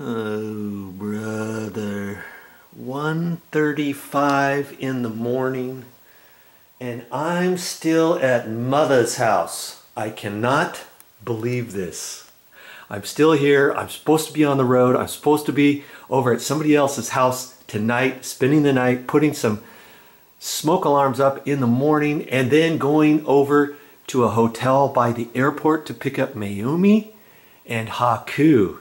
Oh, brother. 1.35 in the morning and I'm still at mother's house. I cannot believe this. I'm still here. I'm supposed to be on the road. I'm supposed to be over at somebody else's house tonight, spending the night, putting some smoke alarms up in the morning, and then going over to a hotel by the airport to pick up Mayumi and Haku.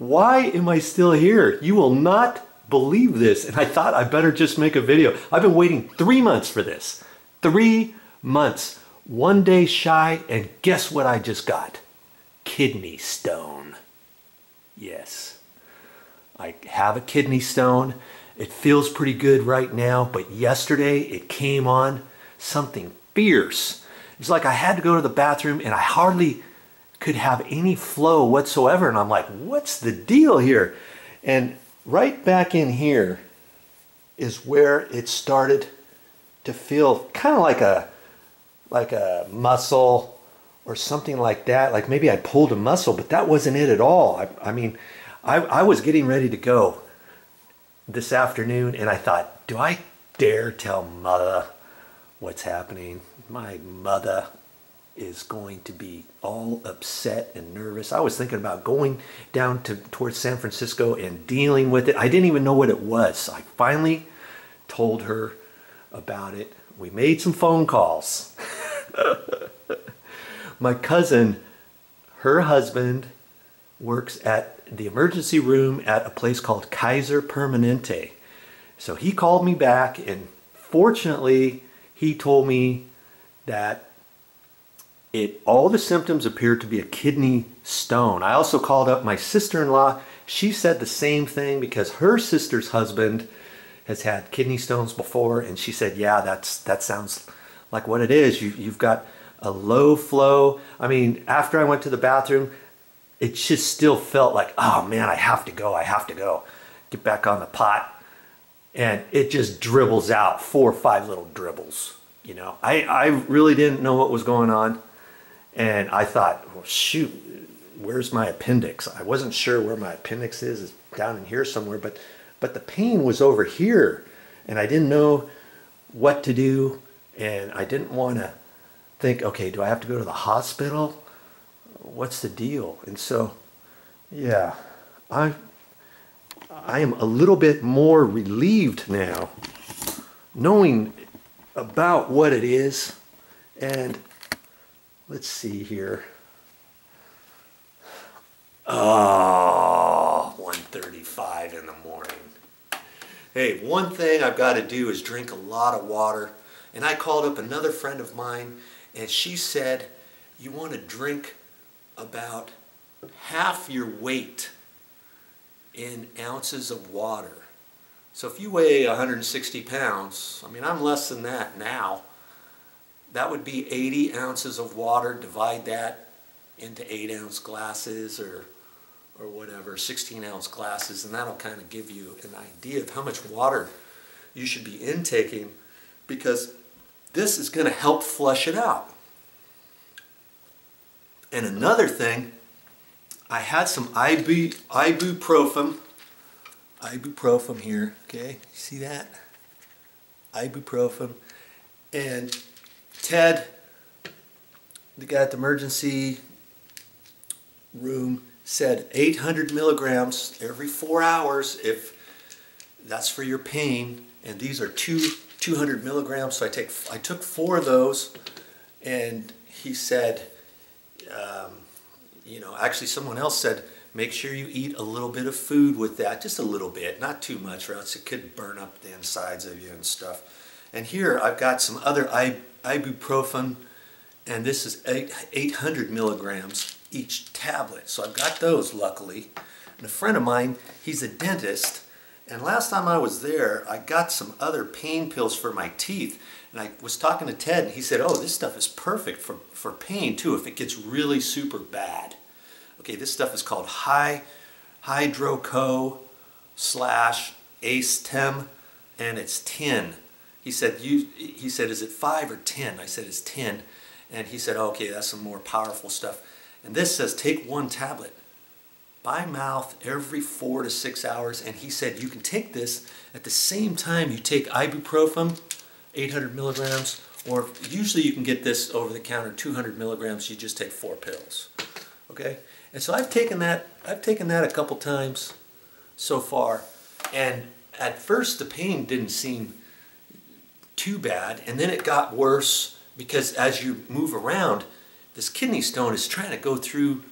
Why am I still here? You will not believe this. And I thought I better just make a video. I've been waiting three months for this. Three months. One day shy, and guess what I just got? Kidney stone. Yes. I have a kidney stone. It feels pretty good right now, but yesterday it came on something fierce. It's like I had to go to the bathroom and I hardly could have any flow whatsoever. And I'm like, what's the deal here? And right back in here is where it started to feel kind of like a like a muscle or something like that. Like maybe I pulled a muscle, but that wasn't it at all. I, I mean, I, I was getting ready to go this afternoon and I thought, do I dare tell mother what's happening? My mother is going to be all upset and nervous. I was thinking about going down to towards San Francisco and dealing with it. I didn't even know what it was. I finally told her about it. We made some phone calls. My cousin, her husband works at the emergency room at a place called Kaiser Permanente. So he called me back and fortunately he told me that it all the symptoms appeared to be a kidney stone. I also called up my sister-in-law. She said the same thing because her sister's husband has had kidney stones before and she said, "Yeah, that's that sounds like what it is. You you've got a low flow. I mean, after I went to the bathroom, it just still felt like, "Oh man, I have to go. I have to go." Get back on the pot. And it just dribbles out four or five little dribbles, you know. I I really didn't know what was going on and I thought, well, shoot, where's my appendix? I wasn't sure where my appendix is. It's down in here somewhere, but but the pain was over here, and I didn't know what to do, and I didn't want to think, okay, do I have to go to the hospital? What's the deal? And so, yeah, I I am a little bit more relieved now, knowing about what it is, and let's see here. Ah, oh, 1.35 in the morning. Hey, one thing I've got to do is drink a lot of water. And I called up another friend of mine and she said, you want to drink about half your weight in ounces of water. So if you weigh 160 pounds, I mean, I'm less than that now that would be 80 ounces of water. Divide that into 8 ounce glasses or, or whatever, 16 ounce glasses, and that'll kind of give you an idea of how much water you should be intaking because this is going to help flush it out. And another thing, I had some ibu, ibuprofen, ibuprofen here, okay, see that? Ibuprofen, and Ted, the guy at the emergency room, said 800 milligrams every four hours if that's for your pain. And these are two 200 milligrams. So I take I took four of those, and he said, um, you know, actually someone else said, make sure you eat a little bit of food with that, just a little bit, not too much, or else it could burn up the insides of you and stuff. And here I've got some other ibuprofen, and this is eight, 800 milligrams each tablet. So I've got those, luckily. And a friend of mine, he's a dentist, and last time I was there, I got some other pain pills for my teeth. And I was talking to Ted, and he said, oh, this stuff is perfect for, for pain, too, if it gets really super bad. Okay, this stuff is called High Hydroco slash Ace-Tem, and it's 10 he said, you, he said, is it five or 10? I said, it's 10. And he said, okay, that's some more powerful stuff. And this says, take one tablet by mouth every four to six hours. And he said you can take this at the same time you take ibuprofen, 800 milligrams, or usually you can get this over the counter, 200 milligrams. You just take four pills. Okay, and so I've taken that. I've taken that a couple times so far, and at first the pain didn't seem too bad, and then it got worse because as you move around, this kidney stone is trying to go through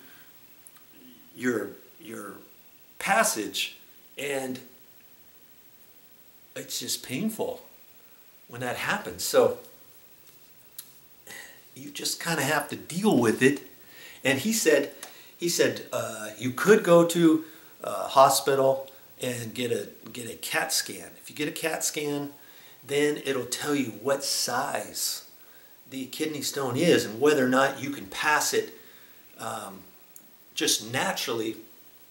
your your passage, and it's just painful when that happens. So you just kind of have to deal with it. And he said, he said uh, you could go to a hospital and get a get a CAT scan. If you get a CAT scan, then it'll tell you what size the kidney stone is and whether or not you can pass it um, just naturally,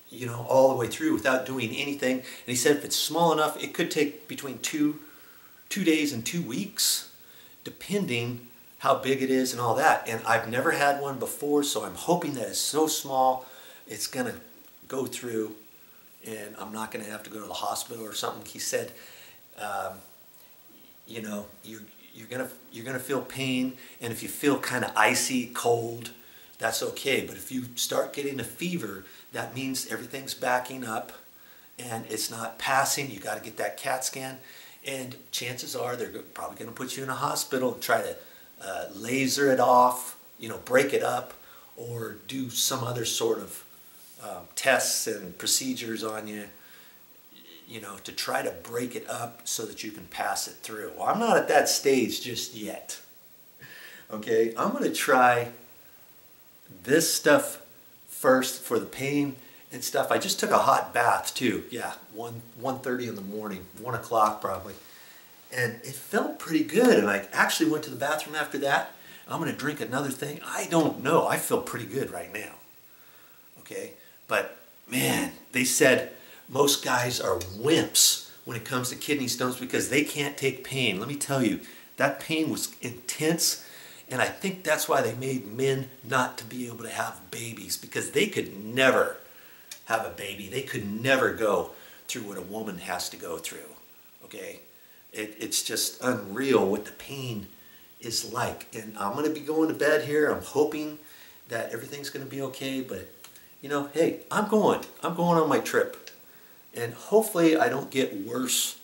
you know, all the way through without doing anything. And he said if it's small enough, it could take between two two days and two weeks, depending how big it is and all that. And I've never had one before, so I'm hoping that it's so small, it's gonna go through and I'm not gonna have to go to the hospital or something. He said, um, you know, you're, you're gonna you're gonna feel pain, and if you feel kind of icy, cold, that's okay. But if you start getting a fever, that means everything's backing up, and it's not passing. You got to get that CAT scan, and chances are they're probably to put you in a hospital and try to uh, laser it off, you know, break it up, or do some other sort of um, tests and procedures on you you know, to try to break it up so that you can pass it through. Well, I'm not at that stage just yet. Okay, I'm going to try this stuff first for the pain and stuff. I just took a hot bath too. Yeah, 1 1:30 in the morning, 1 o'clock probably. And it felt pretty good. And I actually went to the bathroom after that. I'm going to drink another thing. I don't know. I feel pretty good right now. Okay, but man, they said most guys are wimps when it comes to kidney stones because they can't take pain. Let me tell you, that pain was intense. And I think that's why they made men not to be able to have babies because they could never have a baby. They could never go through what a woman has to go through. Okay? It, it's just unreal what the pain is like. And I'm going to be going to bed here. I'm hoping that everything's going to be okay. But, you know, hey, I'm going. I'm going on my trip and hopefully I don't get worse.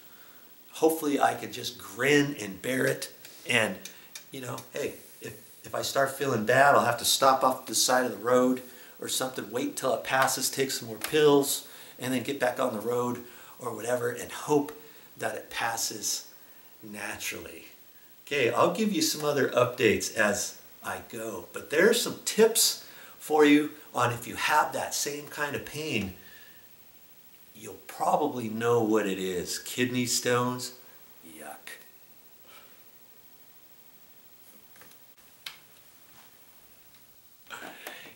Hopefully I can just grin and bear it. And, you know, hey, if, if I start feeling bad, I'll have to stop off the side of the road or something, wait until it passes, take some more pills, and then get back on the road or whatever and hope that it passes naturally. Okay, I'll give you some other updates as I go. But there are some tips for you on if you have that same kind of pain you'll probably know what it is. Kidney stones, yuck.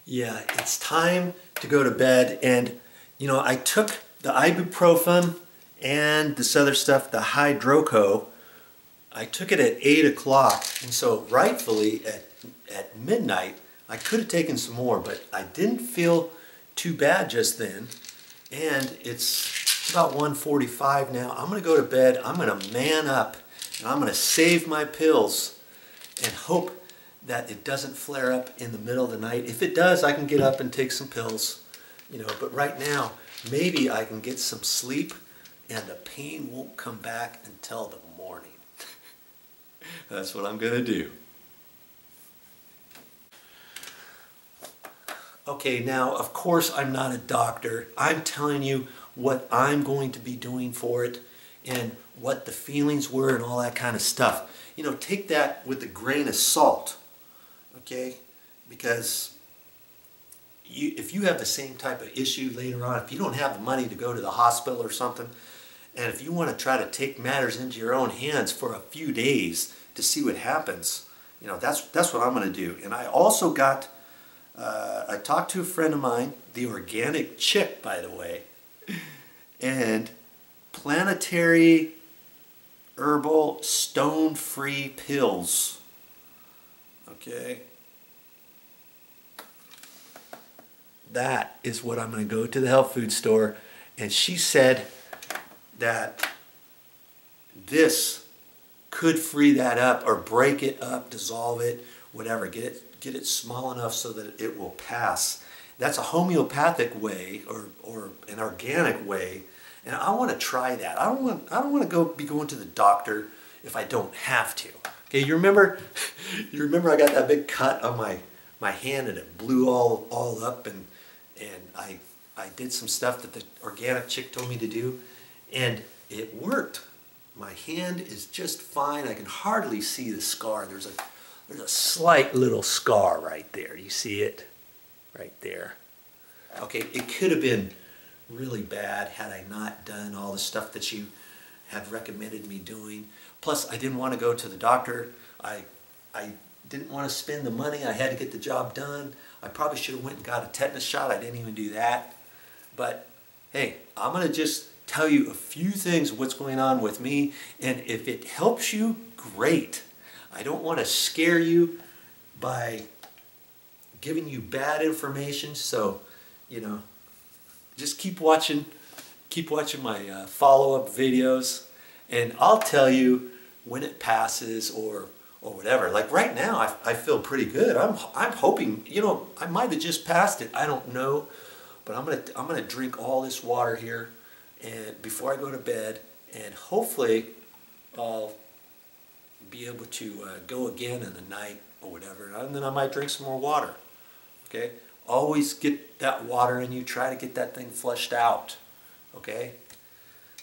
Yeah, it's time to go to bed and you know, I took the ibuprofen and this other stuff, the hydroco, I took it at 8 o'clock and so rightfully at, at midnight I could have taken some more but I didn't feel too bad just then and it's about 1.45 now. I'm going to go to bed. I'm going to man up and I'm going to save my pills and hope that it doesn't flare up in the middle of the night. If it does, I can get up and take some pills, you know, but right now, maybe I can get some sleep and the pain won't come back until the morning. That's what I'm going to do. Okay, now, of course, I'm not a doctor. I'm telling you what I'm going to be doing for it and what the feelings were and all that kind of stuff. You know, take that with a grain of salt, okay? Because you, if you have the same type of issue later on, if you don't have the money to go to the hospital or something, and if you want to try to take matters into your own hands for a few days to see what happens, you know, that's, that's what I'm going to do. And I also got uh, I talked to a friend of mine, the organic chick, by the way, and planetary herbal stone free pills. Okay. that is what I'm going to go to the health food store. And she said that this could free that up or break it up, dissolve it, whatever. Get it, get it small enough so that it will pass. That's a homeopathic way or, or an organic way. And I want to try that. I don't want, I don't want to go be going to the doctor if I don't have to. Okay, you remember, you remember I got that big cut on my, my hand and it blew all, all up and, and I, I did some stuff that the organic chick told me to do and it worked. My hand is just fine. I can hardly see the scar. There's a, there's a slight little scar right there. You see it? Right there. Okay, it could have been really bad had I not done all the stuff that you had recommended me doing. Plus, I didn't want to go to the doctor. I, I didn't want to spend the money. I had to get the job done. I probably should have went and got a tetanus shot. I didn't even do that. But hey, I'm going to just tell you a few things what's going on with me. And if it helps you, great. I don't want to scare you by giving you bad information. So, you know, just keep watching, keep watching my uh, follow-up videos, and I'll tell you when it passes or or whatever. Like right now, I, I feel pretty good. I'm I'm hoping, you know, I might have just passed it. I don't know, but I'm gonna I'm gonna drink all this water here, and before I go to bed, and hopefully, I'll be able to uh, go again in the night or whatever, and then I might drink some more water. Okay, always get that water in you. Try to get that thing flushed out. Okay,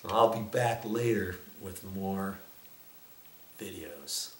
I'll be back later with more videos.